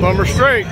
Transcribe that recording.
Bummer straight.